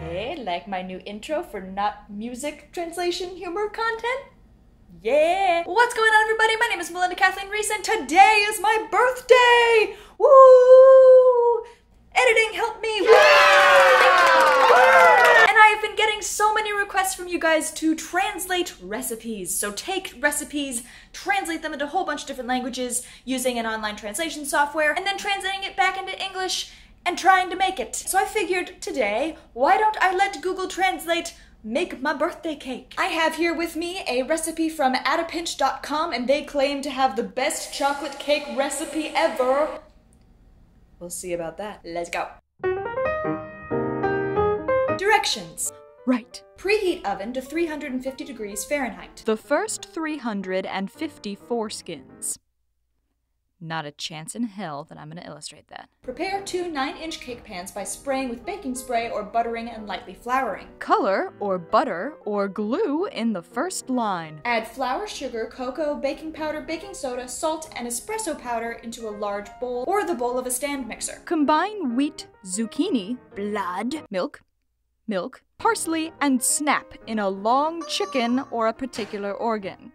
Hey, like my new intro for not music translation humor content? Yeah! What's going on, everybody? My name is Malinda Kathleen Reese, and today is my birthday! Woo! Editing, help me! Woo! And I have been getting so many requests from you guys to translate recipes. So take recipes, translate them into a whole bunch of different languages using an online translation software, and then translating it back into English and trying to make it. So I figured today, why don't I let Google Translate make my birthday cake? I have here with me a recipe from addapinch.com and they claim to have the best chocolate cake recipe ever. We'll see about that. Let's go. Directions. Right. Preheat oven to 350 degrees Fahrenheit. The first 350 foreskins. Not a chance in hell that I'm going to illustrate that. Prepare two 9 inch cake pans by spraying with baking spray or buttering and lightly flouring. Color or butter or glue in the first line. Add flour, sugar, cocoa, baking powder, baking soda, salt, and espresso powder into a large bowl or the bowl of a stand mixer. Combine wheat, zucchini, blood, milk, milk, parsley, and snap in a long chicken or a particular organ.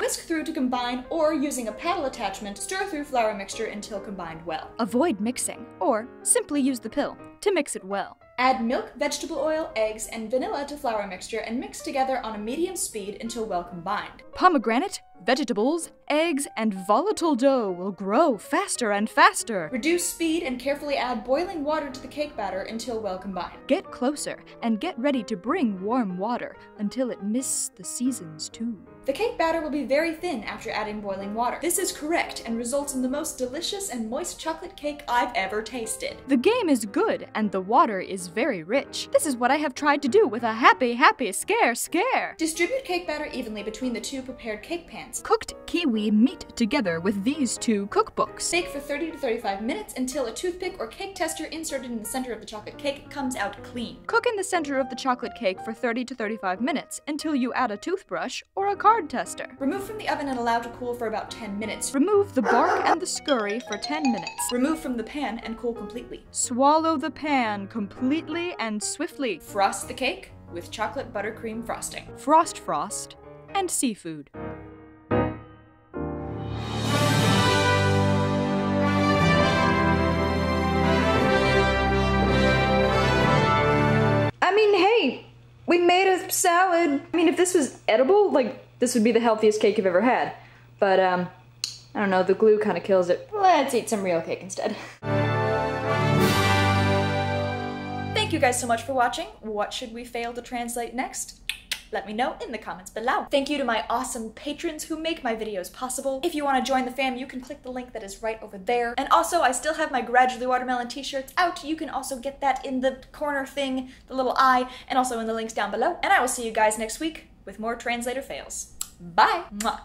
Whisk through to combine, or using a paddle attachment, stir through flour mixture until combined well. Avoid mixing, or simply use the pill to mix it well. Add milk, vegetable oil, eggs, and vanilla to flour mixture and mix together on a medium speed until well combined. Pomegranate, vegetables, eggs, and volatile dough will grow faster and faster. Reduce speed and carefully add boiling water to the cake batter until well combined. Get closer and get ready to bring warm water until it mists the seasons too. The cake batter will be very thin after adding boiling water. This is correct and results in the most delicious and moist chocolate cake I've ever tasted. The game is good and the water is very rich. This is what I have tried to do with a happy, happy, scare, scare. Distribute cake batter evenly between the two prepared cake pans. Cooked kiwi meet together with these two cookbooks. Bake for 30 to 35 minutes until a toothpick or cake tester inserted in the center of the chocolate cake comes out clean. Cook in the center of the chocolate cake for 30 to 35 minutes until you add a toothbrush or a card tester. Remove from the oven and allow to cool for about 10 minutes. Remove the bark and the scurry for 10 minutes. Remove from the pan and cool completely. Swallow the pan completely and swiftly. Frost the cake with chocolate buttercream frosting. Frost frost and seafood. I mean, hey, we made a salad. I mean, if this was edible, like, this would be the healthiest cake you've ever had. But, um, I don't know, the glue kind of kills it. Let's eat some real cake instead. Thank you guys so much for watching. What should we fail to translate next? Let me know in the comments below. Thank you to my awesome patrons who make my videos possible. If you want to join the fam, you can click the link that is right over there. And also, I still have my Gradually Watermelon t-shirts out. You can also get that in the corner thing, the little eye, and also in the links down below. And I will see you guys next week with more translator fails. Bye! Mwah.